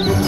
Thank you.